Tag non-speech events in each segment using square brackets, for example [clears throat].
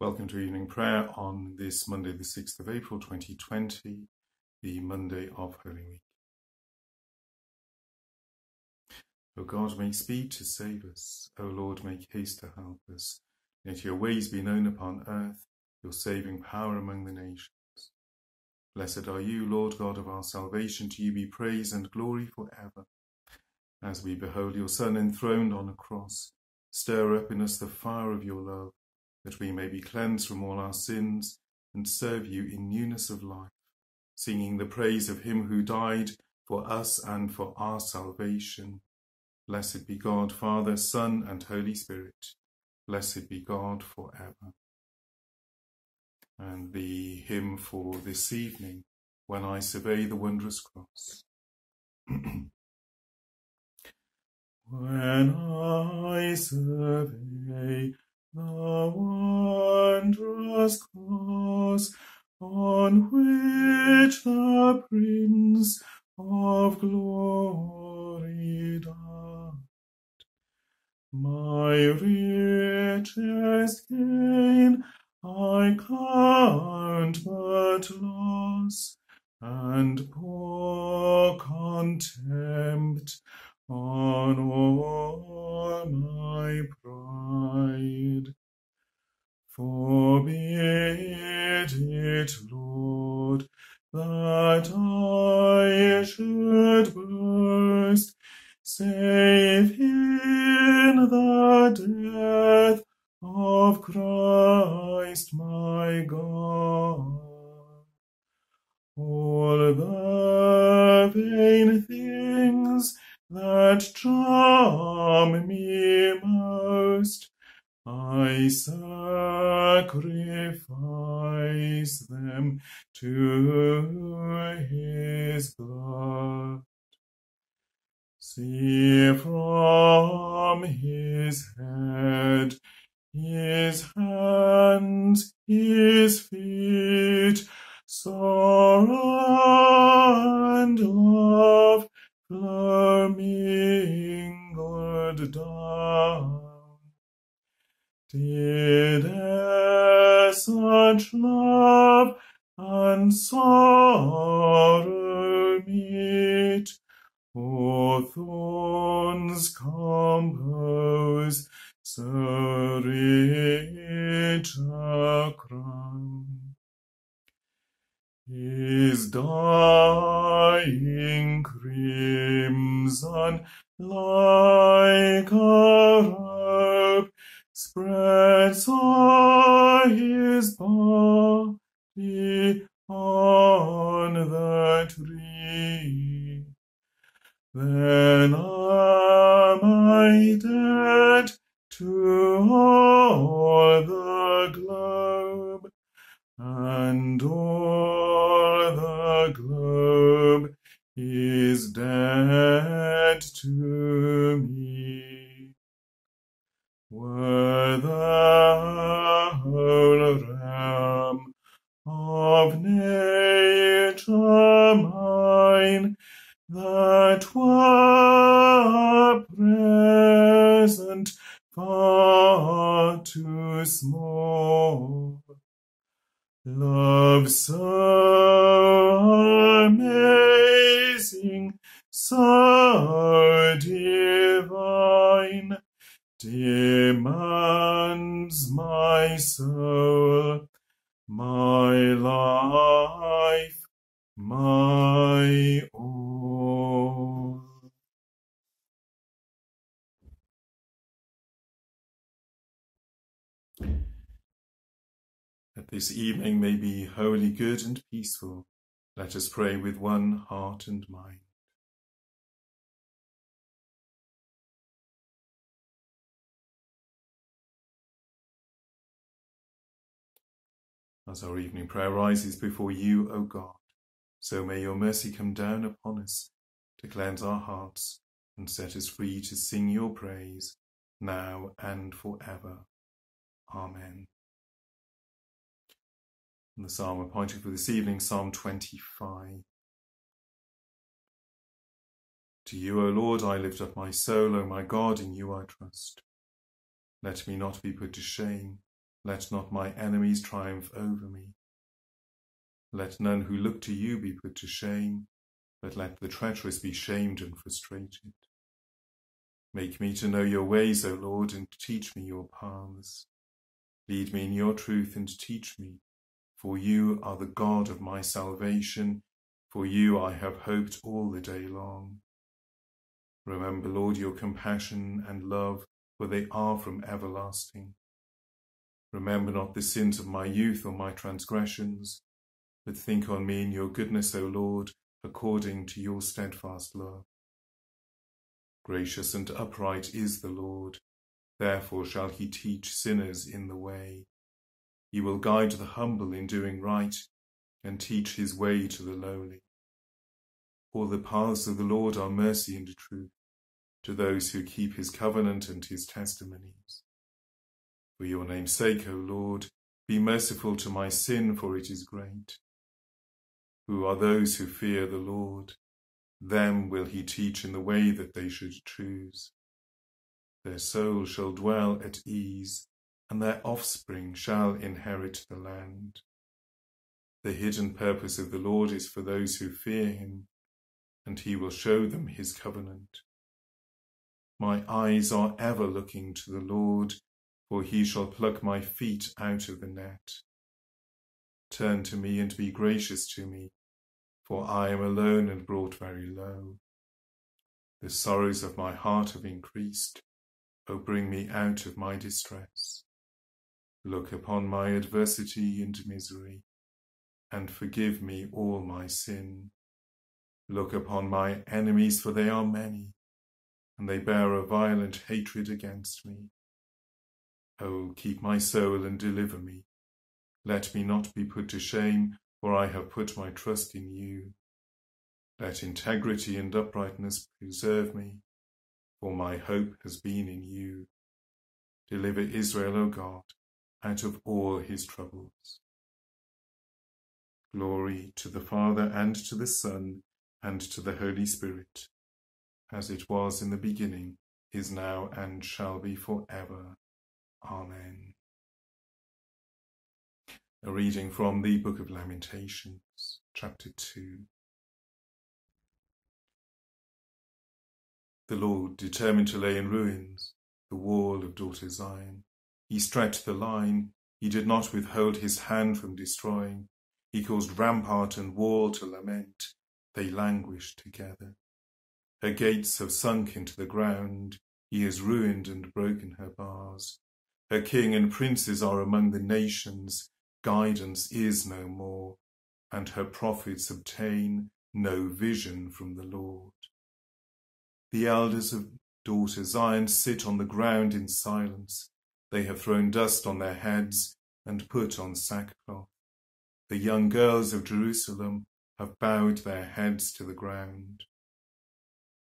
Welcome to evening prayer on this Monday, the 6th of April 2020, the Monday of Holy Week. O God, make speed to save us. O Lord, make haste to help us. Let your ways be known upon earth, your saving power among the nations. Blessed are you, Lord God of our salvation. To you be praise and glory forever. As we behold your Son enthroned on a cross, stir up in us the fire of your love that we may be cleansed from all our sins and serve you in newness of life, singing the praise of him who died for us and for our salvation. Blessed be God, Father, Son, and Holy Spirit. Blessed be God for ever. And the hymn for this evening, When I Survey the Wondrous Cross. [clears throat] when I survey the wondrous cross on which the Prince of Glory died. My richest gain I count but loss, and poor contempt things that charm me most, I sacrifice them to his blood. See from his head, his hands, his feet, sorrow and love flow mingled down. Did e'er such love and sorrow meet, or thorns compose so rich a crown? His dying crimson like a robe spreads o'er his body on the tree. Then am I dead to all the globe, and all Love so this evening may be wholly good and peaceful, let us pray with one heart and mind. As our evening prayer rises before you, O God, so may your mercy come down upon us to cleanse our hearts and set us free to sing your praise now and forever. Amen. The psalm appointed for this evening, Psalm 25. To you, O Lord, I lift up my soul, O my God, in you I trust. Let me not be put to shame Let not my enemies triumph over me. Let none who look to you be put to shame, but let the treacherous be shamed and frustrated. Make me to know your ways, O Lord, and teach me your paths. Lead me in your truth and teach me, for you are the God of my salvation. For you I have hoped all the day long. Remember, Lord, your compassion and love, for they are from everlasting. Remember not the sins of my youth or my transgressions, but think on me in your goodness, O Lord, according to your steadfast love. Gracious and upright is the Lord, therefore shall he teach sinners in the way. He will guide the humble in doing right, and teach his way to the lowly. For the paths of the Lord are mercy and truth to those who keep his covenant and his testimonies. For your name's sake, O Lord, be merciful to my sin, for it is great. Who are those who fear the Lord? Them will he teach in the way that they should choose. Their soul shall dwell at ease, and their offspring shall inherit the land. The hidden purpose of the Lord is for those who fear him, and he will show them his covenant. My eyes are ever looking to the Lord, for he shall pluck my feet out of the net. Turn to me and be gracious to me, for I am alone and brought very low. The sorrows of my heart have increased. O bring me out of my distress. Look upon my adversity and misery, and forgive me all my sin. Look upon my enemies, for they are many, and they bear a violent hatred against me. O keep my soul and deliver me. Let me not be put to shame, for I have put my trust in you. Let integrity and uprightness preserve me, for my hope has been in you. Deliver Israel, O God, out of all his troubles. Glory to the Father, and to the Son, and to the Holy Spirit, as it was in the beginning, is now, and shall be for ever. Amen. A reading from the Book of Lamentations, chapter 2. The Lord determined to lay in ruins the wall of daughter Zion. He stretched the line. He did not withhold his hand from destroying. He caused rampart and wall to lament. They languish together. Her gates have sunk into the ground. He has ruined and broken her bars. Her king and princes are among the nations. Guidance is no more, and her prophets obtain no vision from the Lord. The elders of daughter Zion sit on the ground in silence. They have thrown dust on their heads and put on sackcloth. The young girls of Jerusalem have bowed their heads to the ground.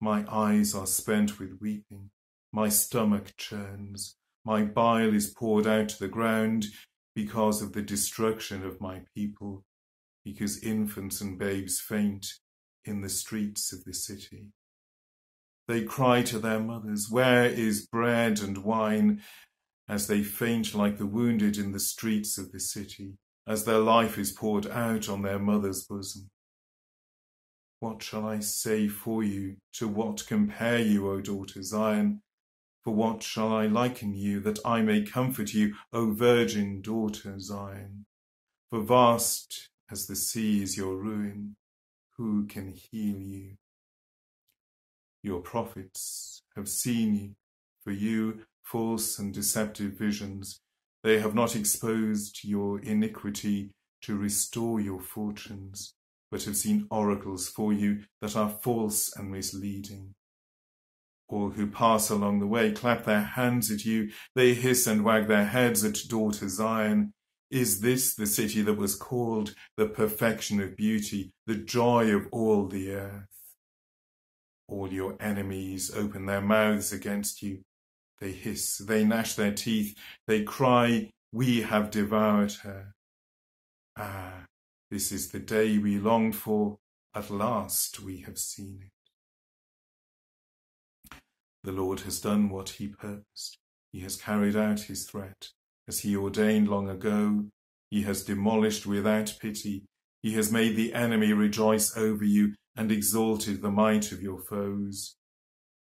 My eyes are spent with weeping, my stomach churns, my bile is poured out to the ground because of the destruction of my people, because infants and babes faint in the streets of the city. They cry to their mothers, Where is bread and wine? As they faint like the wounded in the streets of the city, as their life is poured out on their mother's bosom. What shall I say for you? To what compare you, O daughter Zion? For what shall I liken you, that I may comfort you, O virgin daughter Zion? For vast as the sea is your ruin, who can heal you? Your prophets have seen you, for you false and deceptive visions. They have not exposed your iniquity to restore your fortunes but have seen oracles for you that are false and misleading. All who pass along the way clap their hands at you, they hiss and wag their heads at daughter Zion. Is this the city that was called the perfection of beauty, the joy of all the earth? All your enemies open their mouths against you. They hiss, they gnash their teeth, they cry, We have devoured her. Ah, this is the day we longed for. At last we have seen it. The Lord has done what he purposed. He has carried out his threat as he ordained long ago. He has demolished without pity. He has made the enemy rejoice over you and exalted the might of your foes.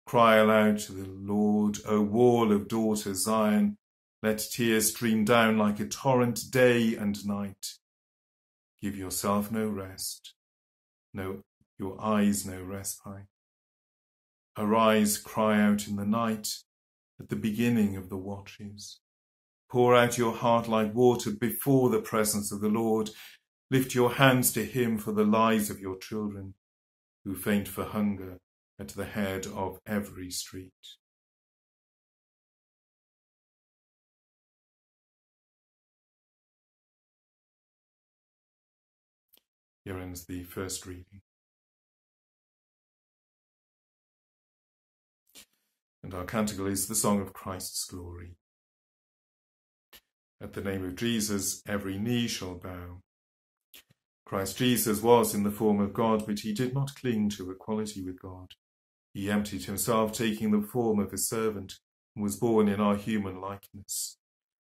Cry aloud to the Lord, O wall of daughter Zion. Let tears stream down like a torrent day and night. Give yourself no rest, no, your eyes no respite. Arise, cry out in the night, at the beginning of the watches. Pour out your heart like water before the presence of the Lord. Lift your hands to him for the lives of your children, who faint for hunger at the head of every street. Here ends the first reading. And our canticle is the song of Christ's glory. At the name of Jesus, every knee shall bow. Christ Jesus was in the form of God, but he did not cling to equality with God. He emptied himself, taking the form of a servant, and was born in our human likeness.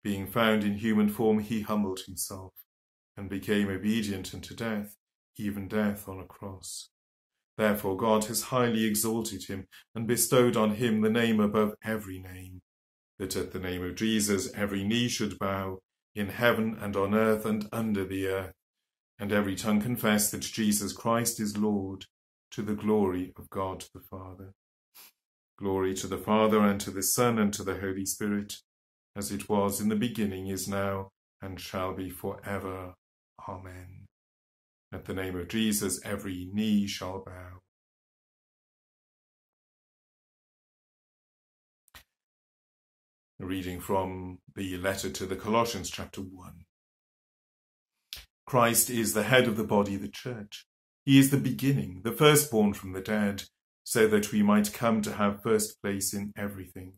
Being found in human form, he humbled himself, and became obedient unto death, even death on a cross. Therefore God has highly exalted him, and bestowed on him the name above every name, that at the name of Jesus every knee should bow, in heaven and on earth and under the earth, and every tongue confess that Jesus Christ is Lord, to the glory of God the Father. Glory to the Father, and to the Son, and to the Holy Spirit, as it was in the beginning, is now, and shall be for ever. Amen. At the name of Jesus, every knee shall bow. A reading from the letter to the Colossians, chapter 1. Christ is the head of the body, the church. He is the beginning, the firstborn from the dead, so that we might come to have first place in everything.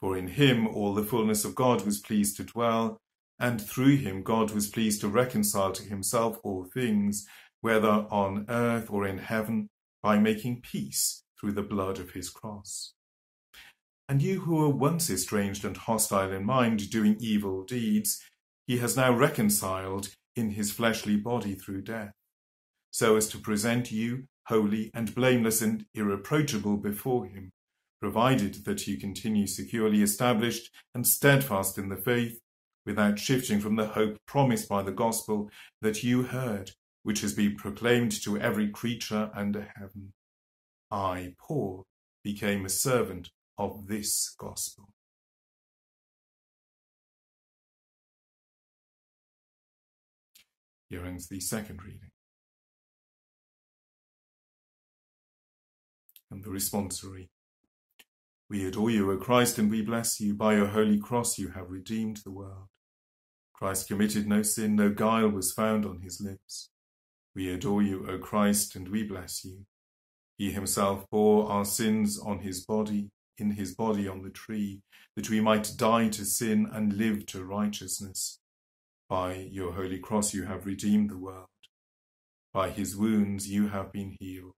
For in him all the fullness of God was pleased to dwell, and through him God was pleased to reconcile to himself all things, whether on earth or in heaven, by making peace through the blood of his cross. And you who were once estranged and hostile in mind, doing evil deeds, he has now reconciled in his fleshly body through death so as to present you holy and blameless and irreproachable before him, provided that you continue securely established and steadfast in the faith, without shifting from the hope promised by the gospel that you heard, which has been proclaimed to every creature under heaven. I, Paul, became a servant of this gospel. Here ends the second reading. And the responsory. We adore you, O Christ, and we bless you. By your holy cross you have redeemed the world. Christ committed no sin, no guile was found on his lips. We adore you, O Christ, and we bless you. He himself bore our sins on his body, in his body on the tree, that we might die to sin and live to righteousness. By your holy cross you have redeemed the world. By his wounds you have been healed.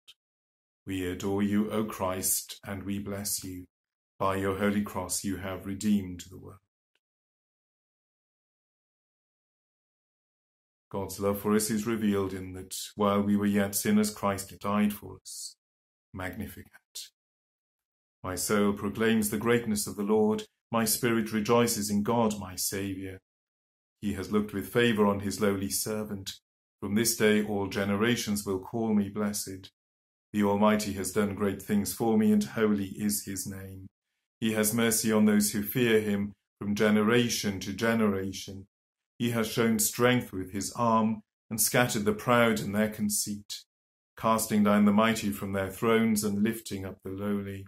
We adore you, O Christ, and we bless you. By your holy cross you have redeemed the world. God's love for us is revealed in that while we were yet sinners, Christ died for us. Magnificat. My soul proclaims the greatness of the Lord. My spirit rejoices in God, my Saviour. He has looked with favour on his lowly servant. From this day all generations will call me blessed. The Almighty has done great things for me, and holy is his name. He has mercy on those who fear him from generation to generation. He has shown strength with his arm, and scattered the proud in their conceit, casting down the mighty from their thrones, and lifting up the lowly.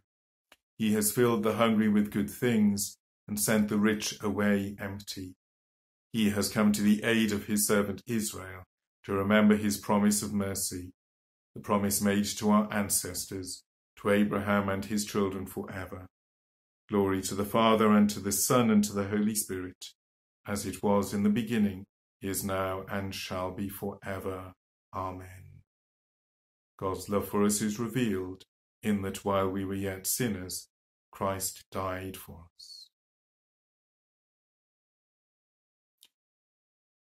He has filled the hungry with good things, and sent the rich away empty. He has come to the aid of his servant Israel, to remember his promise of mercy the promise made to our ancestors, to Abraham and his children forever. Glory to the Father, and to the Son, and to the Holy Spirit, as it was in the beginning, is now, and shall be forever. Amen. God's love for us is revealed in that while we were yet sinners, Christ died for us.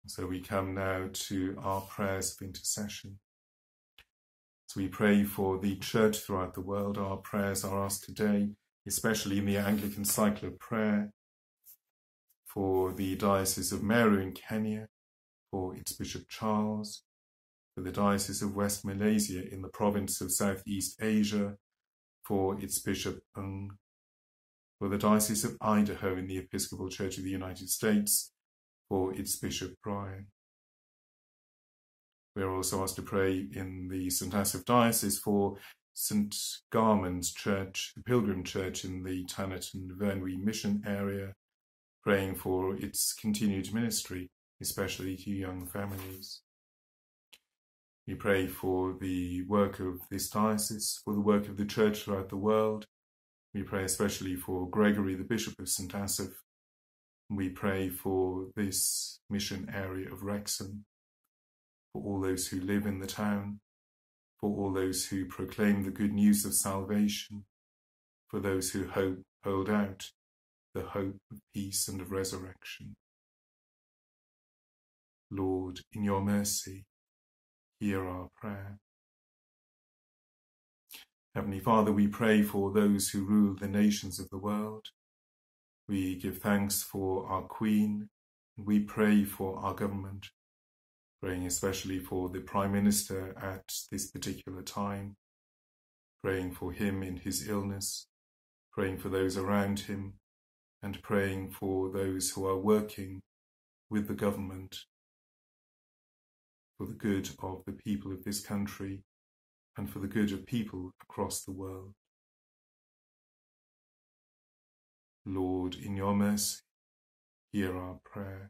So we come now to our prayers of intercession. So we pray for the church throughout the world. Our prayers are asked today, especially in the Anglican cycle of prayer, for the Diocese of Meru in Kenya, for its Bishop Charles, for the Diocese of West Malaysia in the province of Southeast Asia, for its Bishop Ng, for the Diocese of Idaho in the Episcopal Church of the United States, for its Bishop Brian. We are also asked to pray in the St. Asaph Diocese for St. Garmon's Church, the Pilgrim Church in the Tanat and Vyrnwy mission area, praying for its continued ministry, especially to young families. We pray for the work of this diocese, for the work of the church throughout the world. We pray especially for Gregory, the Bishop of St. Asaph, we pray for this mission area of Wrexham, for all those who live in the town, for all those who proclaim the good news of salvation, for those who hope, hold out the hope of peace and of resurrection. Lord, in your mercy, hear our prayer. Heavenly Father, we pray for those who rule the nations of the world, we give thanks for our Queen. We pray for our government, praying especially for the Prime Minister at this particular time, praying for him in his illness, praying for those around him, and praying for those who are working with the government for the good of the people of this country and for the good of people across the world. Lord, in your mercy, hear our prayer.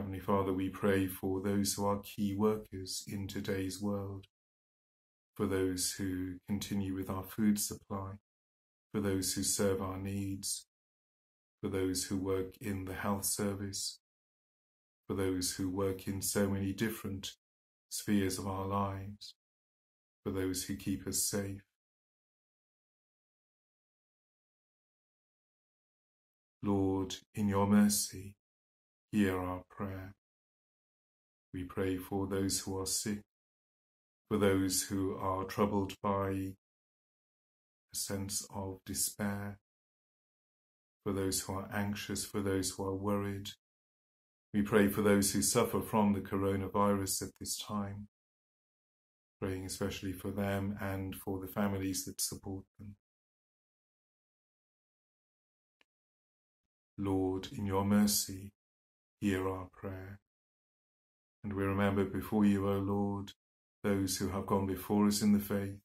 Heavenly Father, we pray for those who are key workers in today's world, for those who continue with our food supply, for those who serve our needs, for those who work in the health service, for those who work in so many different spheres of our lives, for those who keep us safe, Lord, in your mercy, hear our prayer. We pray for those who are sick, for those who are troubled by a sense of despair, for those who are anxious, for those who are worried. We pray for those who suffer from the coronavirus at this time, praying especially for them and for the families that support them. Lord, in your mercy, hear our prayer. And we remember before you, O Lord, those who have gone before us in the faith,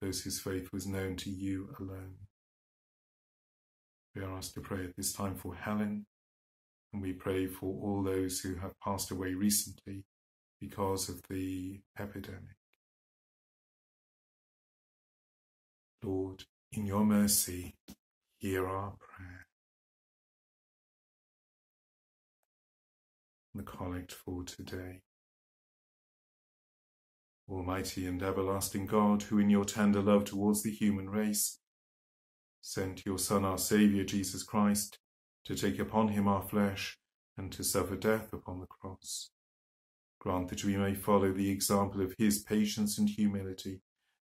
those whose faith was known to you alone. We are asked to pray at this time for Helen, and we pray for all those who have passed away recently because of the epidemic. Lord, in your mercy, hear our prayer. The collect for today. Almighty and everlasting God, who in your tender love towards the human race sent your Son, our Saviour, Jesus Christ, to take upon him our flesh and to suffer death upon the cross. Grant that we may follow the example of his patience and humility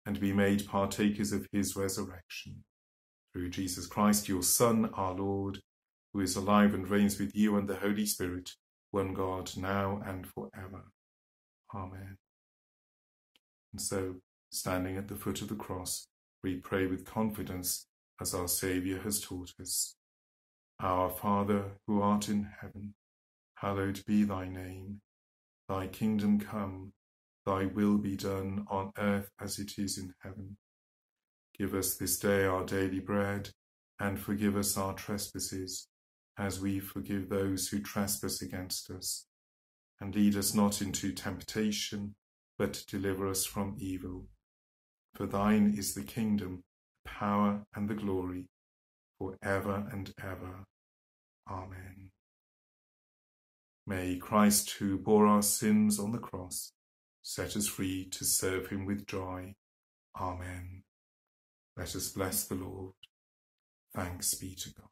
and be made partakers of his resurrection. Through Jesus Christ, your Son, our Lord, who is alive and reigns with you and the Holy Spirit, one God, now and forever. Amen. And so, standing at the foot of the cross, we pray with confidence as our Saviour has taught us. Our Father, who art in heaven, hallowed be thy name. Thy kingdom come, thy will be done on earth as it is in heaven. Give us this day our daily bread, and forgive us our trespasses as we forgive those who trespass against us. And lead us not into temptation, but deliver us from evil. For thine is the kingdom, the power, and the glory, for ever and ever. Amen. May Christ, who bore our sins on the cross, set us free to serve him with joy. Amen. Let us bless the Lord. Thanks be to God.